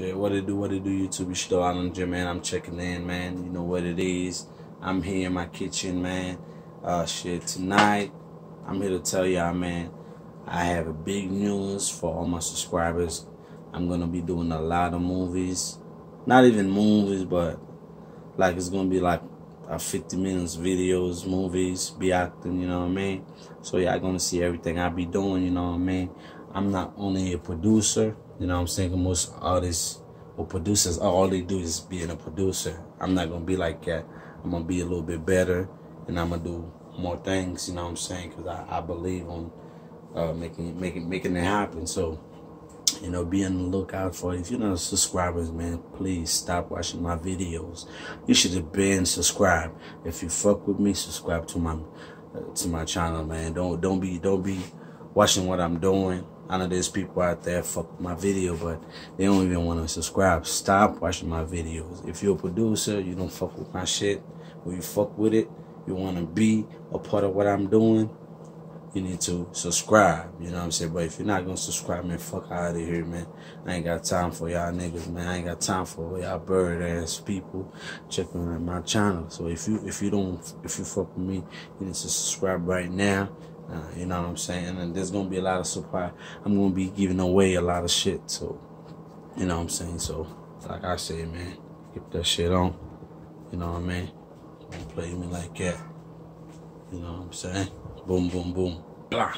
Shit, what it do, what it do, YouTube? It's on the gym, man. I'm checking in, man. You know what it is. I'm here in my kitchen, man. Uh, shit, tonight, I'm here to tell y'all, man, I have a big news for all my subscribers. I'm gonna be doing a lot of movies. Not even movies, but like it's gonna be like a 50 minutes videos, movies, be acting, you know what I mean? So y'all gonna see everything I be doing, you know what I mean? I'm not only a producer, you know what I'm saying? Most artists or producers, all they do is being a producer. I'm not going to be like that. I'm going to be a little bit better and I'm going to do more things, you know what I'm saying? Because I, I believe on uh, making, making, making it happen. So, you know, be on the lookout for If you're not subscribers, man, please stop watching my videos. You should have been subscribed. If you fuck with me, subscribe to my uh, to my channel, man. Don't don't be don't be watching what I'm doing I know there's people out there fuck my video, but they don't even want to subscribe. Stop watching my videos. If you're a producer, you don't fuck with my shit, or you fuck with it, you want to be a part of what I'm doing, you need to subscribe. You know what I'm saying? But if you're not gonna subscribe, man, fuck out of here, man. I ain't got time for y'all niggas, man. I ain't got time for y'all bird ass people checking on my channel. So if you if you don't if you fuck with me, you need to subscribe right now. Uh, you know what I'm saying? And there's gonna be a lot of supply. I'm gonna be giving away a lot of shit. So, you know what I'm saying? So, like I say, man, keep that shit on. You know what I mean? Don't play me like that. You know what I'm saying? Boom, boom, boom. Blah.